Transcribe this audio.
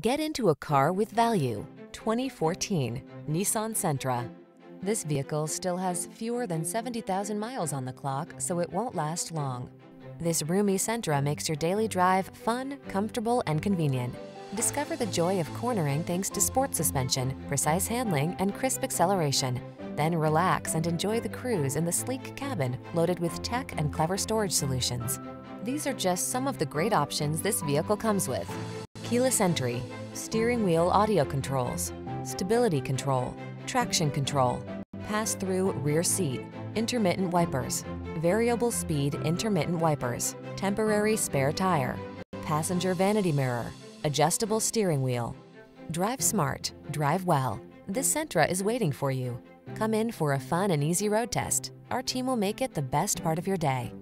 Get into a car with value. 2014 Nissan Sentra. This vehicle still has fewer than 70,000 miles on the clock, so it won't last long. This roomy Sentra makes your daily drive fun, comfortable, and convenient. Discover the joy of cornering thanks to sport suspension, precise handling, and crisp acceleration. Then relax and enjoy the cruise in the sleek cabin loaded with tech and clever storage solutions. These are just some of the great options this vehicle comes with. Keyless entry, steering wheel audio controls, stability control, traction control, pass-through rear seat, intermittent wipers, variable speed intermittent wipers, temporary spare tire, passenger vanity mirror, adjustable steering wheel. Drive smart, drive well. This Sentra is waiting for you. Come in for a fun and easy road test. Our team will make it the best part of your day.